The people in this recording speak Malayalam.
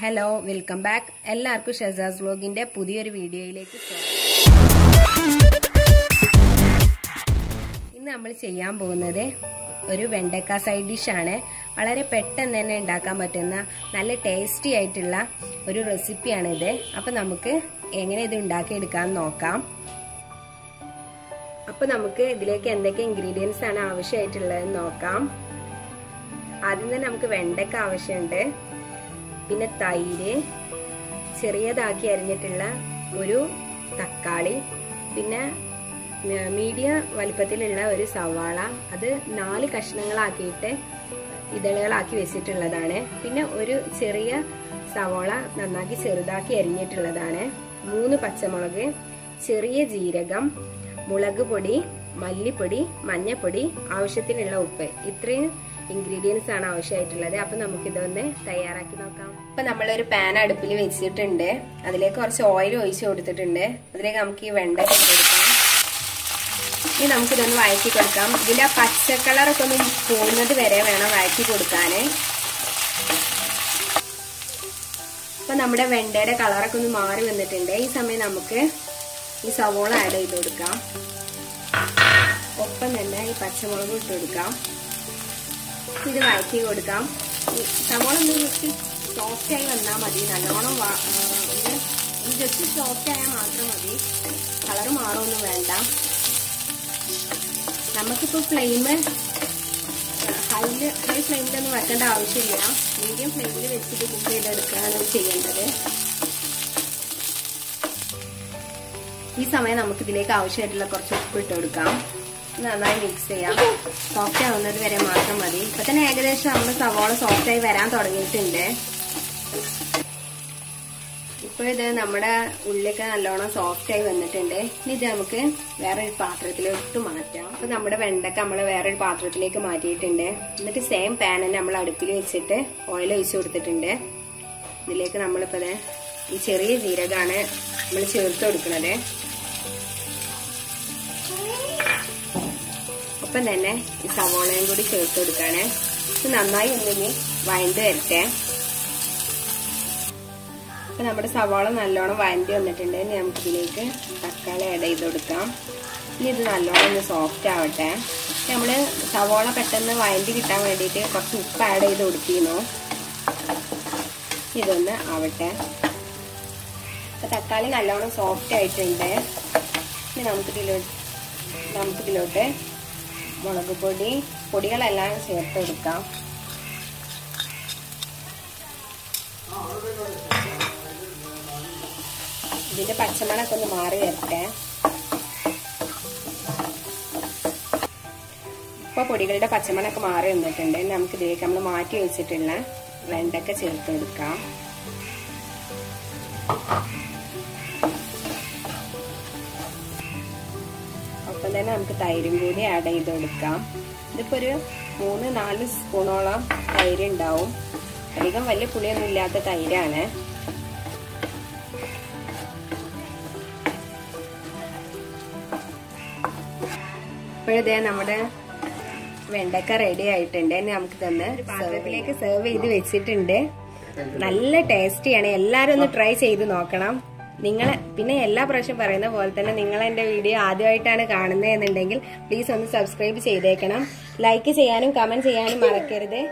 ഹലോ വെൽക്കം ബാക്ക് എല്ലാവർക്കും ഷെസാസ് വ്ലോഗിന്റെ പുതിയൊരു വീഡിയോയിലേക്ക് ഇന്ന് നമ്മൾ ചെയ്യാൻ പോകുന്നത് ഒരു വെണ്ടക്ക സൈഡ് ഡിഷാണ് വളരെ പെട്ടെന്ന് തന്നെ ഉണ്ടാക്കാൻ പറ്റുന്ന നല്ല ടേസ്റ്റി ആയിട്ടുള്ള ഒരു റെസിപ്പിയാണിത് അപ്പൊ നമുക്ക് എങ്ങനെ ഇത് ഉണ്ടാക്കിയെടുക്കാൻ നോക്കാം. അപ്പോൾ നമുക്ക് ഇതിലേക്ക് എന്തൊക്കെ ഇൻഗ്രീഡിയൻസ് ആണ് ആവശ്യമായിട്ടുള്ളതെന്ന് നോക്കാം. ആദ്യം തന്നെ നമുക്ക് വെണ്ടക്ക ആവശ്യമുണ്ട്. പിന്നെ തൈര് ചെറിയതാക്കി അരിഞ്ഞിട്ടുള്ള ഒരു തക്കാളി പിന്നെ മീഡിയം വലിപ്പത്തിലുള്ള ഒരു സവാള. അത് നാല് കഷ്ണങ്ങളാക്കിയിട്ട് ഇതളുകളാക്കി വെച്ചിട്ടുള്ളതാണ്. പിന്നെ ഒരു ചെറിയ സവാള നന്നാക്കി ചെറുതാക്കി അരിഞ്ഞിട്ടുള്ളതാണ്. മൂന്ന് പച്ചമുളക് ചെറിയ ജീരകം മുളക് പൊടി മല്ലിപ്പൊടി മഞ്ഞപ്പൊടി ആവശ്യത്തിനുള്ള ഉപ്പ്. ഇത്രയും ഇൻഗ്രീഡിയൻസ് ആണ് ആവശ്യമായിട്ടുള്ളത്. അപ്പൊ നമുക്കിതൊന്ന് തയ്യാറാക്കി നോക്കാം. അപ്പൊ നമ്മളൊരു പാൻ അടുപ്പിൽ വെച്ചിട്ടുണ്ട്. അതിലേക്ക് കുറച്ച് ഓയിൽ ഒഴിച്ചു കൊടുത്തിട്ടുണ്ട്. അതിലേക്ക് നമുക്ക് ഈ വെണ്ട കൊടുക്കാം. ഇനി നമുക്കിതൊന്ന് വഴറ്റി കൊടുക്കാം. ഇതിന്റെ ആ പച്ച കളറൊക്കെ ഒന്ന് പോകുന്നത് വരെ വേണം വഴറ്റി കൊടുക്കാന്. ഇപ്പൊ നമ്മുടെ വെണ്ടയുടെ കളറൊക്കെ ഒന്ന് മാറി വന്നിട്ടുണ്ട്. ഈ സമയം നമുക്ക് ഈ സവോള ആഡ് ചെയ്ത് കൊടുക്കാം. ഒപ്പം തന്നെ ഈ പച്ചമുളകും ഇട്ട് കൊടുക്കാം. ഇത് വഴറ്റി കൊടുക്കാം. സവോള ഒന്ന് ജസ്റ്റ് സോഫ്റ്റ് ആയി വന്നാൽ മതി. നല്ലോണം ഇത് ജസ്റ്റ് സോഫ്റ്റ് മാത്രം മതി. കളർ മാറുമൊന്നും വേണ്ട. നമുക്കിപ്പോൾ ഫ്ലെയിം ഹൈൽ ഹൈ ഫ്ലെയിമിലൊന്നും വെക്കേണ്ട ആവശ്യമില്ല. മീഡിയം ഫ്ലെയിമിൽ വെച്ചിട്ട് കുക്ക് ചെയ്തെടുക്കുകയാണ് ചെയ്യേണ്ടത്. ഈ സമയം നമുക്ക് ഇതിലേക്ക് ആവശ്യമായിട്ടുള്ള കുറച്ച് ഉപ്പ് ഇട്ട് കൊടുക്കാം. നന്നായി മിക്സ് ചെയ്യാം. സോഫ്റ്റ് ആവുന്നത് വരെ മാത്രം മതി. ഇപ്പൊ തന്നെ ഏകദേശം നമ്മൾ സവോള സോഫ്റ്റായി വരാൻ തുടങ്ങിയിട്ടുണ്ട്. ഇപ്പൊ ഇത് നമ്മുടെ ഉള്ളിലൊക്കെ നല്ലോണം സോഫ്റ്റ് ആയി വന്നിട്ടുണ്ട്. ഇനി ഇത് നമുക്ക് വേറൊരു പാത്രത്തിലോട്ട് മാറ്റാം. അപ്പൊ നമ്മുടെ വെണ്ടക്ക നമ്മൾ വേറൊരു പാത്രത്തിലേക്ക് മാറ്റിയിട്ടുണ്ട്. എന്നിട്ട് സെയിം പാൻ തന്നെ നമ്മൾ അടുപ്പിൽ വെച്ചിട്ട് ഓയിൽ ഒഴിച്ചു കൊടുത്തിട്ടുണ്ട്. ഇതിലേക്ക് നമ്മളിപ്പോ ഈ ചെറിയ ജീരകമാണ് നമ്മൾ ചേർത്ത് കൊടുക്കുന്നത് ഒപ്പം തന്നെ ഈ സവോളയും കൂടി ചേർത്ത് കൊടുക്കാണ്. ഇത് നന്നായി ഒന്നിനി വഴണ്ട് വരട്ടെ. അപ്പൊ നമ്മുടെ സവാള നല്ലോണം വഴണ്ടി വന്നിട്ടുണ്ട് ഇനി നമുക്ക് ഇതിലേക്ക് തക്കാളി ആഡ് ചെയ്ത് കൊടുക്കാം. ഇനി ഇത് നല്ലോണം ഒന്ന് സോഫ്റ്റ് ആവട്ടെ. നമ്മൾ സവാള പെട്ടെന്ന് വഴണ്ടി കിട്ടാൻ വേണ്ടിയിട്ട് കുറച്ച് ഉപ്പ് ആഡ് ചെയ്ത് കൊടുത്തിരുന്നു. ഇതൊന്ന് ആവട്ടെ. അപ്പൊ തക്കാളി നല്ലോണം സോഫ്റ്റ് ആയിട്ടുണ്ട്. ഇനി നമുക്കിതിലോട്ട് നമുക്കിതിലോട്ട് മുളക് പൊടി പൊടികളെല്ലാം ചേർത്ത് കൊടുക്കാം. ഇതിന്റെ പച്ചമണൊക്കെ ഒന്ന് മാറി വരട്ടെ. ഇപ്പൊ പൊടികളുടെ പച്ചമണൊക്കെ മാറി വന്നിട്ടുണ്ട്. നമുക്ക് ഇതിലേക്ക് നമ്മൾ മാറ്റി വെച്ചിട്ടുള്ള വെണ്ടക്ക ചേർത്ത് കൊടുക്കാം ഒപ്പം തന്നെ നമുക്ക് തൈരും കൂടി ആഡ് ചെയ്ത് കൊടുക്കാം. ഇതിപ്പോ ഒരു മൂന്ന് നാല് സ്പൂണോളം തൈര് ഉണ്ടാവും. അധികം വലിയ പുളിയൊന്നും ഇല്ലാത്ത തൈരാണ്. ഇപ്പോഴതേ നമ്മുടെ വെണ്ടക്ക റെഡി ആയിട്ടുണ്ട്. ഇനി നമുക്ക് തന്നെ പാത്രത്തിലേക്ക് സെർവ് ചെയ്ത് വെച്ചിട്ടുണ്ട്. നല്ല ടേസ്റ്റിയാണ് എല്ലാരും ഒന്ന് ട്രൈ ചെയ്ത് നോക്കണം. നിങ്ങൾ പിന്നെ എല്ലാ പ്രാവശ്യം പറയുന്ന പോലെ തന്നെ നിങ്ങൾ എന്റെ വീഡിയോ ആദ്യമായിട്ടാണ് കാണുന്നത് എന്നുണ്ടെങ്കിൽ പ്ലീസ് ഒന്ന് സബ്സ്ക്രൈബ് ചെയ്തേക്കണം. ലൈക്ക് ചെയ്യാനും കമന്റ് ചെയ്യാനും മറക്കരുത്.